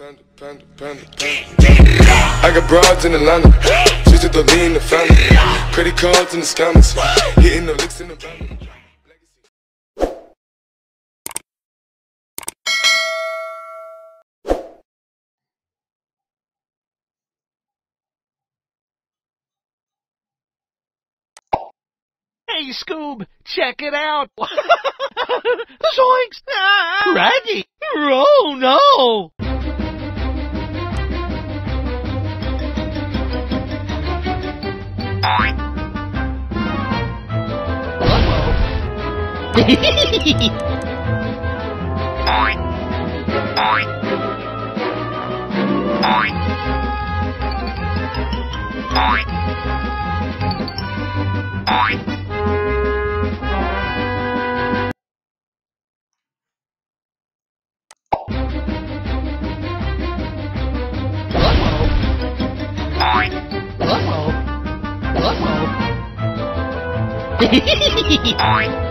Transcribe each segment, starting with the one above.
Panda, panda, panda. I got broads in Atlanta. Just the lean the family. Credit cards in the scammers. Hitting the licks in the van. Hey, Scoob, check it out. Hehehehe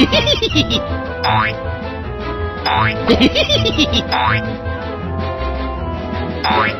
Hehehehe Boink. Boink.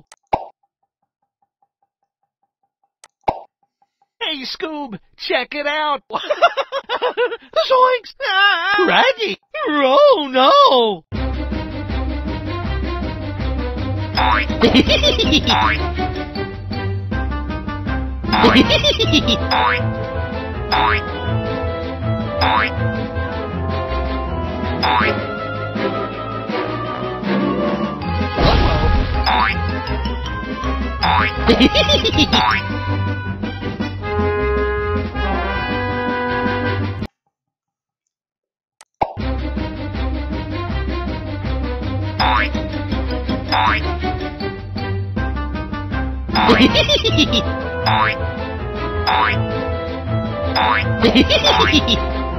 Hey, Scoob, check it out! Zoinks! Ah! Raggy! Oh, no! Hehehehe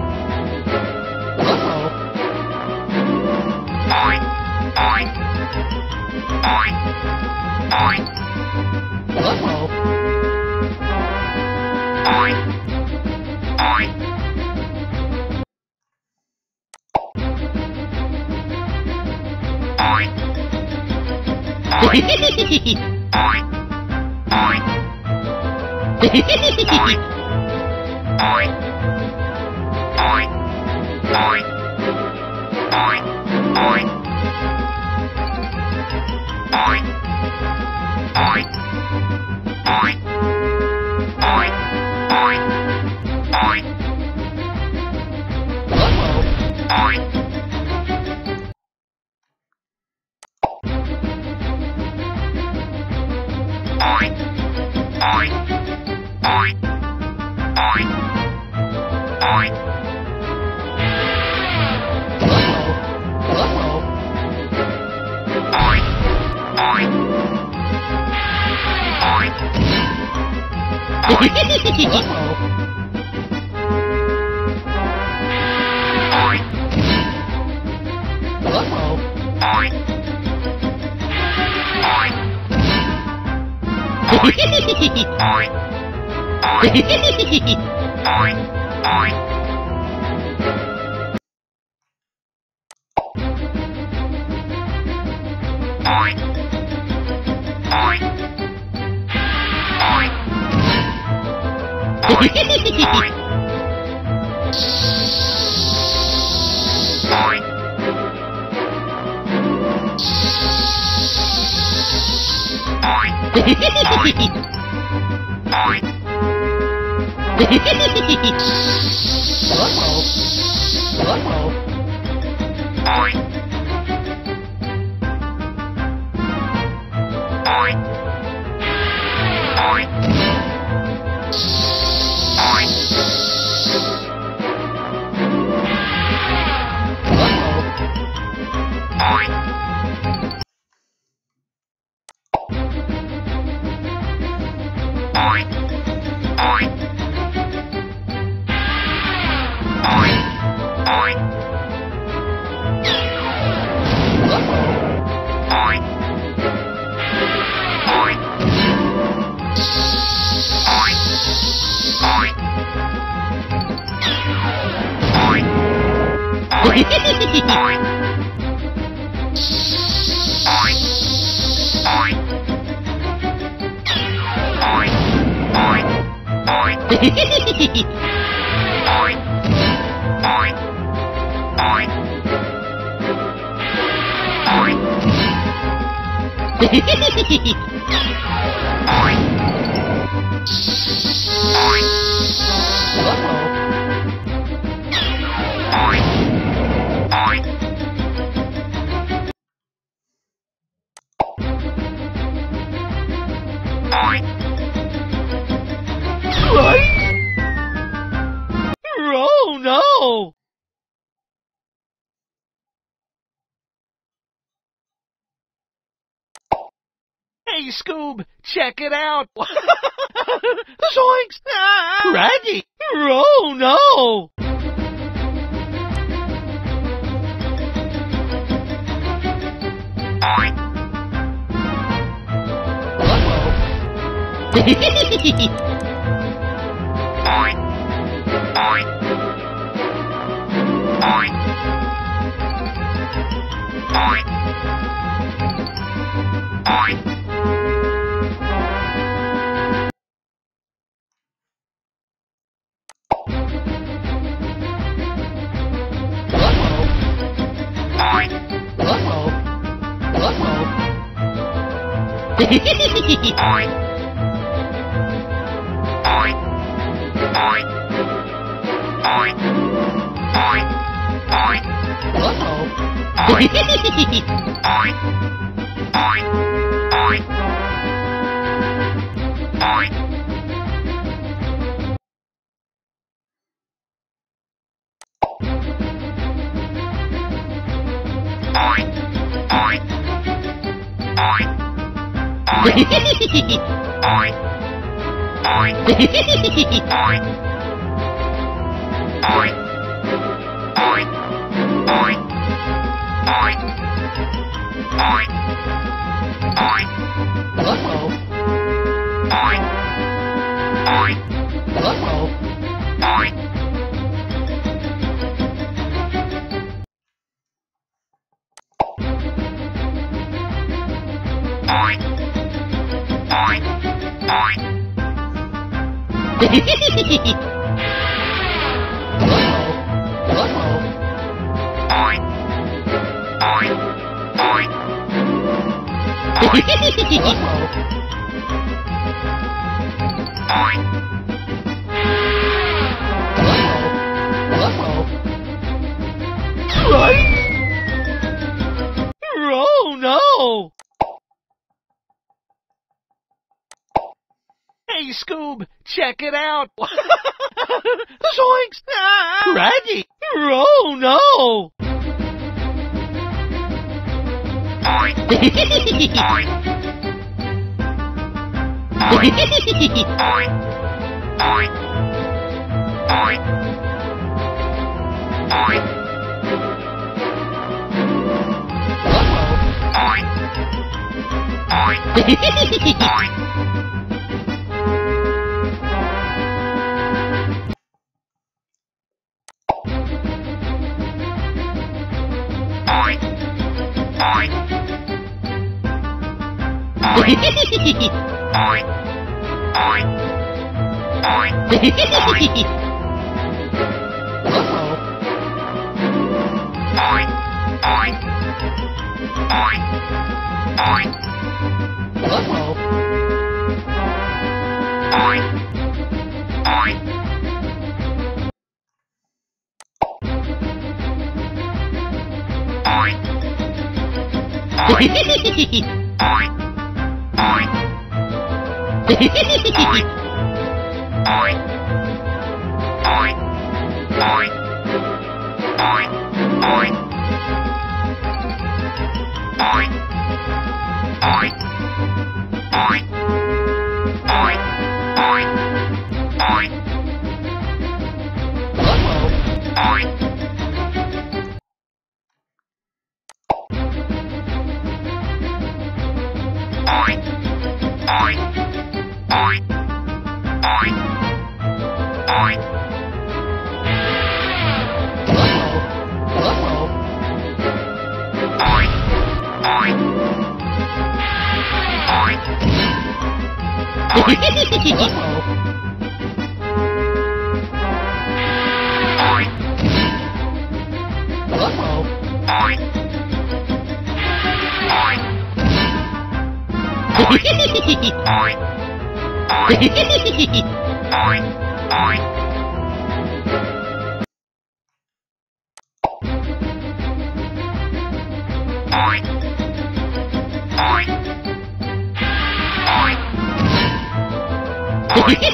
Oink! Oink! Hehehehe Uh-oh. Uh-oh. Oh Hey, Scoob, check it out! Zoinks! Ah! Raggy! Oh no! Oink! Oink! Hehehehe Oh no! Hey, Scoob, check it out! Zoinks! Raggy! Oh no! Hehehehe oh Oink! Oh no!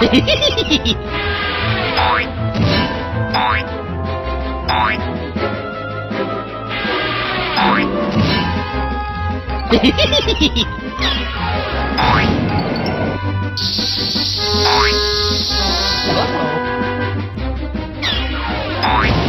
嘿嘿嘿嘿嘿嘿。boi boi boi boi 嘿嘿嘿嘿嘿。boi。